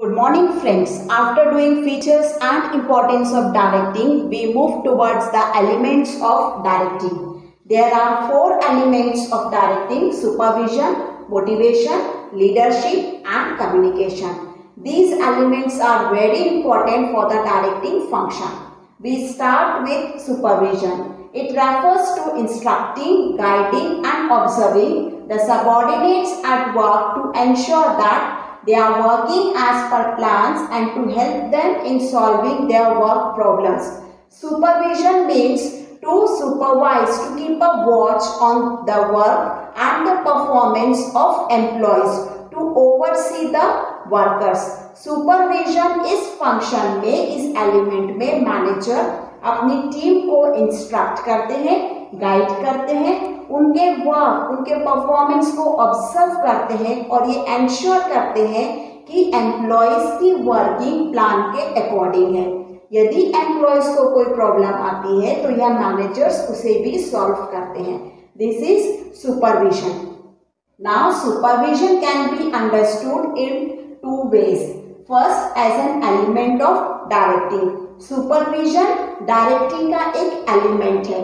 Good morning friends. After doing features and importance of directing, we move towards the elements of directing. There are four elements of directing, supervision, motivation, leadership and communication. These elements are very important for the directing function. We start with supervision. It refers to instructing, guiding and observing the subordinates at work to ensure that they are working as per plans and to help them in solving their work problems. Supervision means to supervise, to keep a watch on the work and the performance of employees, to oversee the workers. Supervision is function may is element may manager अपनी team को instruct करते हैं guide करते हैं, उनके work उनके performance को observe करते हैं और ये एंश्योर करते हैं कि एम्प्लॉयज़ की वर्किंग प्लान के अकॉर्डिंग है। यदि एम्प्लॉयज़ को कोई प्रॉब्लम आती है तो यह मैनेजर्स उसे भी सॉल्व करते हैं। This is supervision now supervision can be understood in two ways first as an element of directing supervision directing का एक एलिमेंट है।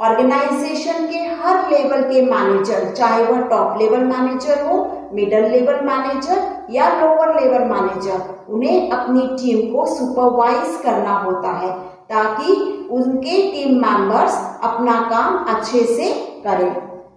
ऑर्गेनाइजेशन के हर लेवल के मैनेजर, चाहे वह टॉप लेवल मैनेजर हो, मिडल लेवल मैनेजर या लोअर लेवल मैनेजर, उन्हें अपनी टीम को सुपरवाइज करना होता है, ताकि उनके टीम मेंबर्स अपना काम अच्छे से करें।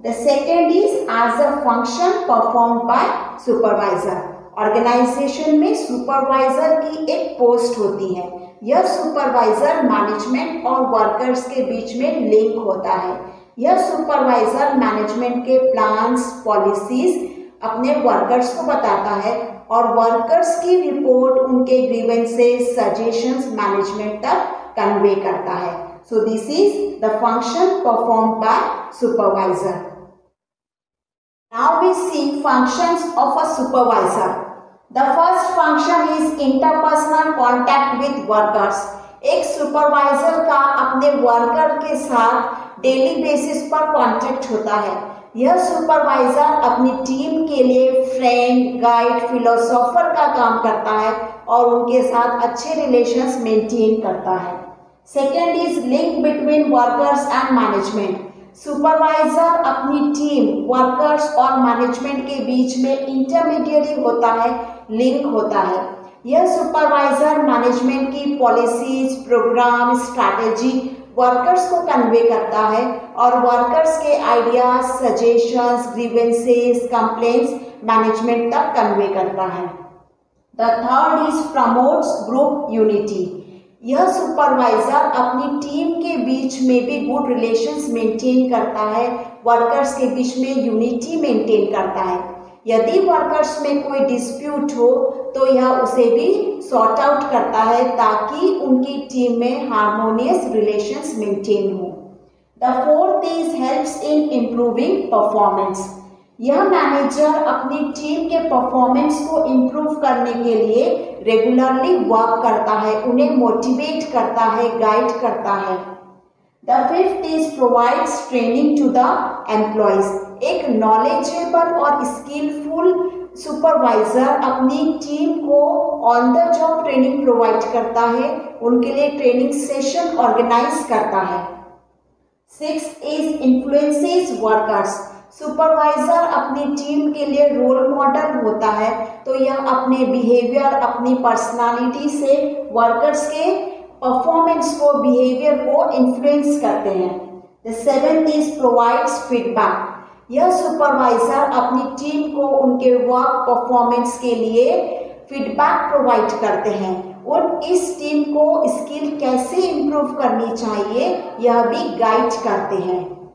The second is as a function perform by supervisor organisation में सुपरवाइजर की एक पोस्ट होती है। यह सुपरवाइजर मैनेजमेंट और वर्कर्स के बीच में लिंक होता है। यह सुपरवाइजर मैनेजमेंट के प्लान्स, पॉलिसीज़ अपने वर्कर्स को बताता है और वर्कर्स की रिपोर्ट उनके ग्रीवेंसेस, सजेशंस मैनेजमेंट तक कन्वे करता है। So this is the function perform by supervisor now we see functions of a supervisor the first function is interpersonal contact with workers एक सुपरवाइजर का अपने वर्कर के साथ डेली बेसिस पर contact होता है। यह सुपरवाइजर अपनी टीम के लिए फ्रेंड गाइड फिलोसोफर का काम करता है और उनके साथ अच्छे रिलेशंस मेंटेन करता है। Second is link between workers and management supervisor अपनी टीम वर्कर्स और मैनेजमेंट के बीच में इंटरमीडिएट होता है लिंक होता है। यह सुपरवाइजर मैनेजमेंट की पॉलिसीज़ प्रोग्राम स्ट्रैटेजी वर्कर्स को कन्वे करता है और वर्कर्स के ideas suggestions grievances complaints management तक कन्वे करता है। The third is promotes group unity यह सुपरवाइजर अपनी टीम के बीच में भी गुड रिलेशंस मेंटेन करता है वर्कर्स के बीच में यूनिटी मेंटेन करता है। यदि वर्कर्स में कोई डिस्प्यूट हो तो यह उसे भी सॉर्ट आउट करता है ताकि उनकी टीम में हारमोनियस रिलेशंस मेंटेन हो। The fourth is helps in improving performance यह मैनेजर अपनी टीम के परफॉर्मेंस को इम्प्रूव करने के लिए रेगुलरली वर्क करता है, उन्हें मोटिवेट करता है गाइड करता है। The fifth is provides training to the employees एक नॉलेजेबल और स्किलफुल सुपरवाइजर अपनी टीम को on the job training provide करता है, उनके लिए ट्रेनिंग सेशन ऑर्गेनाइज करता है। Six is influences workers supervisor अपनी टीम के लिए रोल मॉडल होता है तो यह अपने बिहेवियर अपनी पर्सनालिटी से वर्कर्स के परफॉर्मेंस को बिहेवियर को इन्फ्लुएंस करते हैं। The seventh is provides feedback यह सुपरवाइजर अपनी टीम को उनके वर्क परफॉर्मेंस के लिए फीडबैक प्रोवाइड करते हैं। और इस टीम को स्किल कैसे इम्प्रूव करनी चाहिए, यह भी गाइड करते हैं।